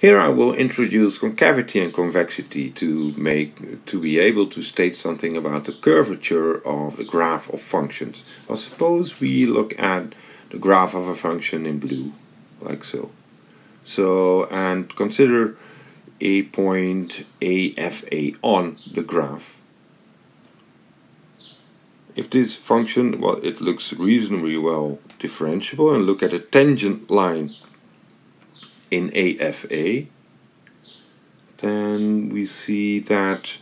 Here I will introduce concavity and convexity to make to be able to state something about the curvature of the graph of functions. Well, suppose we look at the graph of a function in blue, like so. So, and consider a point AFA on the graph. If this function, well, it looks reasonably well differentiable, and look at a tangent line in AFA, then we see that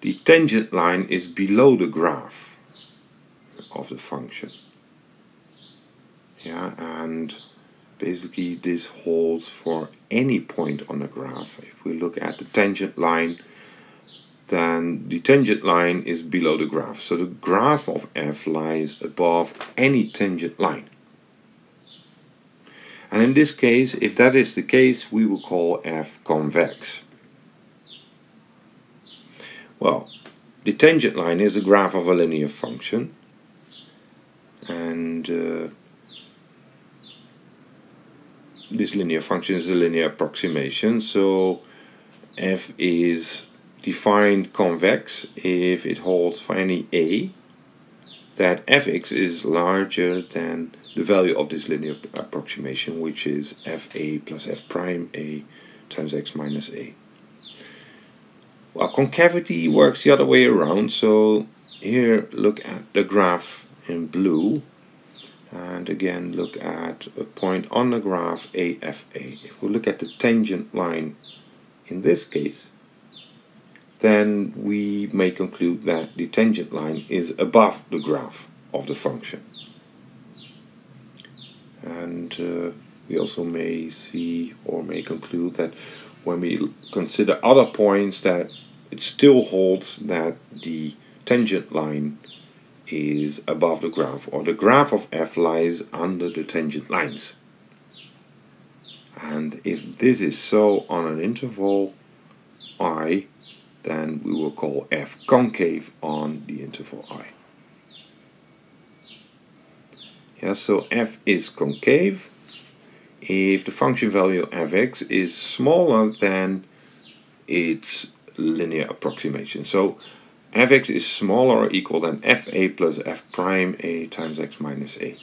the tangent line is below the graph of the function. Yeah, and basically this holds for any point on the graph. If we look at the tangent line, then the tangent line is below the graph. So the graph of f lies above any tangent line. And in this case, if that is the case, we will call f convex. Well, the tangent line is a graph of a linear function. And uh, this linear function is a linear approximation. So f is defined convex if it holds for any a that fx is larger than the value of this linear approximation, which is fa plus f prime a times x minus a. Well, concavity works the other way around, so here look at the graph in blue, and again look at a point on the graph AFA. If we look at the tangent line in this case, then we may conclude that the tangent line is above the graph of the function. And uh, we also may see or may conclude that when we consider other points that it still holds that the tangent line is above the graph or the graph of f lies under the tangent lines. And if this is so on an interval i, then we will call f concave on the interval i. Yeah, so f is concave if the function value fx is smaller than its linear approximation. So fx is smaller or equal than fa plus f prime a times x minus a.